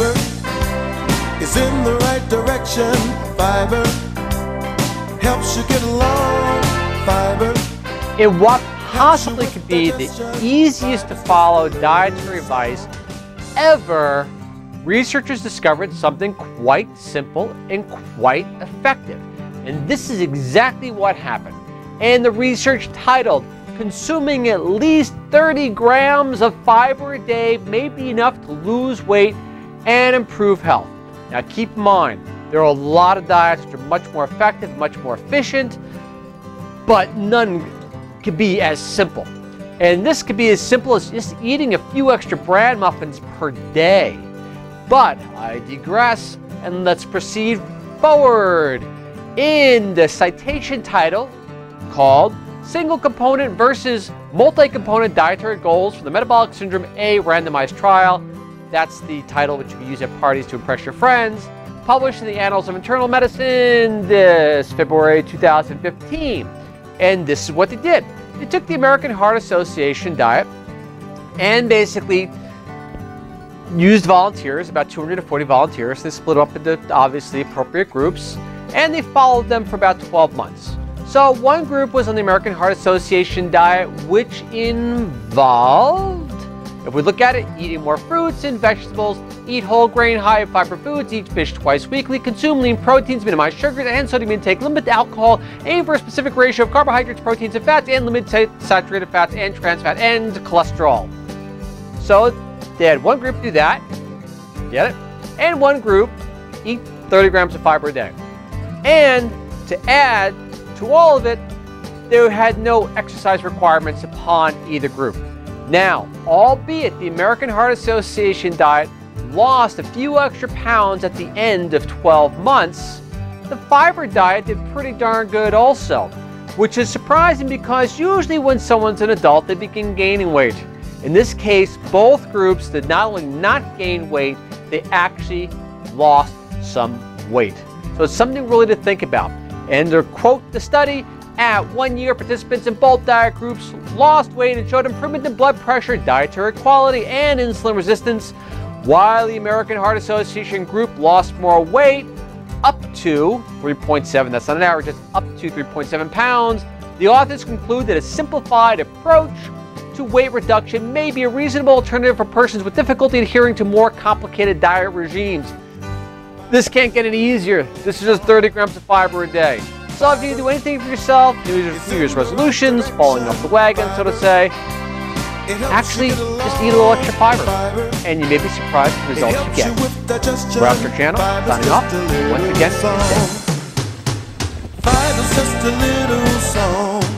Fiber is in the right direction. Fiber helps you get along. Fiber. In what possibly could be the easiest to follow dietary advice ever, researchers discovered something quite simple and quite effective. And this is exactly what happened. And the research titled, Consuming at least 30 grams of fiber a day may be enough to lose weight and improve health. Now keep in mind, there are a lot of diets which are much more effective, much more efficient, but none could be as simple. And this could be as simple as just eating a few extra bran muffins per day. But I digress and let's proceed forward. In the citation title called Single Component versus Multi-Component Dietary Goals for the Metabolic Syndrome A Randomized Trial. That's the title which you can use at parties to impress your friends. Published in the Annals of Internal Medicine this February 2015. And this is what they did. They took the American Heart Association diet and basically used volunteers, about 240 volunteers. They split up into obviously appropriate groups and they followed them for about 12 months. So one group was on the American Heart Association diet, which involved, if we look at it, eating more fruits and vegetables, eat whole grain, high fiber foods, eat fish twice weekly, consume lean proteins, minimize sugars and sodium intake, limit alcohol, aim for a specific ratio of carbohydrates, proteins, and fats, and limit saturated fats and trans fat and cholesterol. So they had one group do that, get it? And one group eat 30 grams of fiber a day. And to add to all of it, they had no exercise requirements upon either group. Now, albeit the American Heart Association diet lost a few extra pounds at the end of 12 months, the fiber diet did pretty darn good also, which is surprising because usually when someone's an adult, they begin gaining weight. In this case, both groups did not only not gain weight, they actually lost some weight. So it's something really to think about. And to quote the study, at one year, participants in both diet groups lost weight and showed improvement in blood pressure, dietary quality, and insulin resistance, while the American Heart Association group lost more weight, up to 3.7, that's not an average, it's up to 3.7 pounds. The authors conclude that a simplified approach to weight reduction may be a reasonable alternative for persons with difficulty adhering to more complicated diet regimes. This can't get any easier. This is just 30 grams of fiber a day. If you do anything for yourself, New Year's, resolutions, falling off the wagon, so to say, actually just eat a little extra fiber, and you may be surprised at the results you get. We're After Channel, signing off. Once again, Fiber's just a little song.